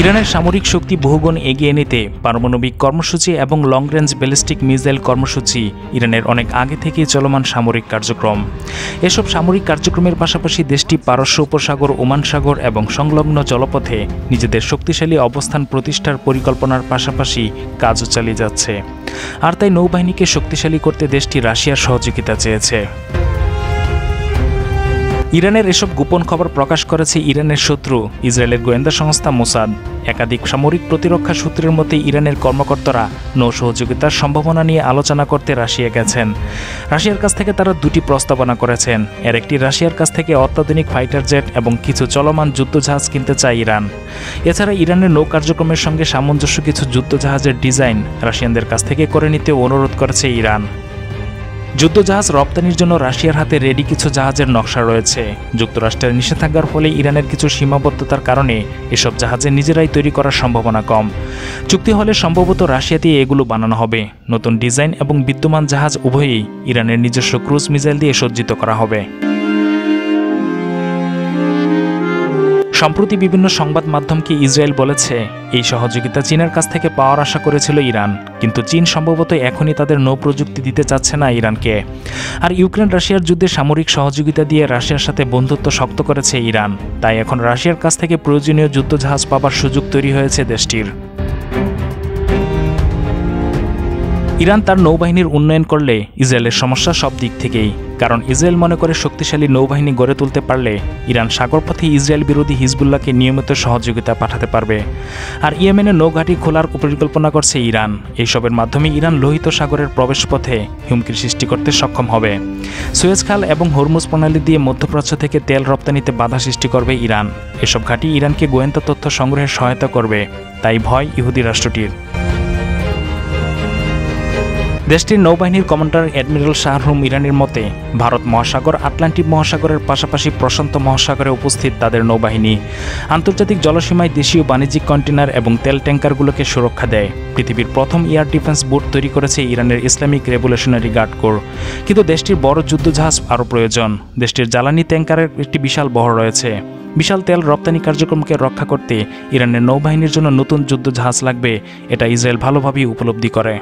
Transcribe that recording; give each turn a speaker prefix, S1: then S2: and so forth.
S1: ইরানের সামরিক শক্তি বহুগুণ এগিয়ে নিতে পারমাণবিক কর্মসূচি এবং লং রেঞ্জ ব্যালিস্টিক মিসাইল কর্মসূচি ইরানের অনেক আগে থেকেই চলমান সামরিক কার্যক্রম। এসব সামরিক কার্যক্রমের পাশাপাশি দেশটি পারস্য উপসাগর, ওমান সাগর এবং সংলগ্ন জলপথে নিজেদের শক্তিশালী অবস্থান প্রতিষ্ঠার পরিকল্পনার পাশাপাশি কাজও চালিয়ে যাচ্ছে। আর তাই নৌবাহিনীকে শক্তিশালী করতে দেশটি রাশিয়ার সহযোগিতা চেয়েছে। ইরানের এসব গোপন খবর প্রকাশ করেছে ইরানের শত্রু, ইসরায়েলের গোয়েন্দা সংস্থা মোসাদ। একাধিক সামরিক প্রতিরক্ষা সূত্রের মতে, ইরানের কর্মকর্তারা নৌ সহযোগিতার সম্ভাবনা নিয়ে আলোচনা করতে রাশিয়া গেছেন। রাশিয়ার কাছ থেকে তারা দুটি প্রস্তাবনা করেছেন। এর একটি, রাশিয়ার কাছ থেকে অত্যাধুনিক ফাইটার জেট এবং কিছু চলমান যুদ্ধজাহাজ কিনতে চায় ইরান। এছাড়া ইরানের নৌ কার্যক্রমের সঙ্গে সামঞ্জস্য কিছু যুদ্ধজাহাজের ডিজাইন রাশিয়ানদের কাছ থেকে করে নিতে অনুরোধ করেছে ইরান। যুদ্ধজাহাজ রপ্তানির জন্য রাশিয়ার হাতে রেডি কিছু জাহাজের নকশা রয়েছে। যুক্তরাষ্ট্রের নিষেধাজ্ঞার ফলে ইরানের কিছু সীমাবদ্ধতার কারণে এসব জাহাজে নিজেরাই তৈরি করার সম্ভাবনা কম। চুক্তি হলে সম্ভবত রাশিয়াতেই এগুলো বানানো হবে। নতুন ডিজাইন এবং বিদ্যমান জাহাজ উভয়ই ইরানের নিজস্ব ক্রুজ মিসাইল দিয়ে সজ্জিত করা হবে। সম্প্রতি বিভিন্ন সংবাদ মাধ্যমকে ইসরায়েল বলেছে, এই সহযোগিতা চীনের কাছ থেকে পাওয়ার আশা করেছিল ইরান, কিন্তু চীন সম্ভবত এখনই তাদের নৌ প্রযুক্তি দিতে চাচ্ছে না ইরানকে। আর ইউক্রেন রাশিয়ার যুদ্ধে সামরিক সহযোগিতা দিয়ে রাশিয়ার সাথে বন্ধুত্ব শক্ত করেছে ইরান, তাই এখন রাশিয়ার কাছ থেকে প্রয়োজনীয় যুদ্ধজাহাজ পাবার সুযোগ তৈরি হয়েছে দেশটির। ইরান তার নৌবাহিনীর উন্নয়ন করলে ইসরায়েলের সমস্যা সব দিক থেকেই, কারণ ইসরায়েল মনে করে শক্তিশালী নৌবাহিনী গড়ে তুলতে পারলে ইরান সাগরপথে ইসরায়েল বিরোধী হিজবুল্লাহকে নিয়মিত সহযোগিতা পাঠাতে পারবে। আর ইয়েমেনে নৌঘাটি খোলার পরিকল্পনা করছে ইরান। এইসবের মাধ্যমে ইরান লোহিত সাগরের প্রবেশপথে হুমকির সৃষ্টি করতে সক্ষম হবে। সুয়েজ খাল এবং হরমুজ প্রণালী দিয়ে মধ্যপ্রাচ্য থেকে তেল রপ্তানিতে বাধা সৃষ্টি করবে ইরান। এসব ঘাঁটি ইরানকে গোয়েন্দা তথ্য সংগ্রহে সহায়তা করবে, তাই ভয় ইহুদি রাষ্ট্রটির। দেশটির নৌবাহিনীর কমান্ডার অ্যাডমিরাল শাহরুম ইরানের মতে, ভারত মহাসাগর, আটলান্টিক মহাসাগরের পাশাপাশি প্রশান্ত মহাসাগরে উপস্থিত তাদের নৌবাহিনী। আন্তর্জাতিক জলসীমায় দেশীয় বাণিজ্যিক কন্টেনার এবং তেল ট্যাঙ্কারগুলোকে সুরক্ষা দেয়। পৃথিবীর প্রথম এয়ার ডিফেন্স বোর্ড তৈরি করেছে ইরানের ইসলামিক রেভলিউশনারি গার্ড কোর। কিন্তু দেশটির বড় যুদ্ধজাহাজ আরও প্রয়োজন। দেশটির জ্বালানি ট্যাঙ্কারের একটি বিশাল বহর রয়েছে। বিশাল তেল রপ্তানি কার্যক্রমকে রক্ষা করতে ইরানের নৌবাহিনীর জন্য নতুন যুদ্ধজাহাজ লাগবে। এটা ইসরায়েল ভালোভাবেই উপলব্ধি করে।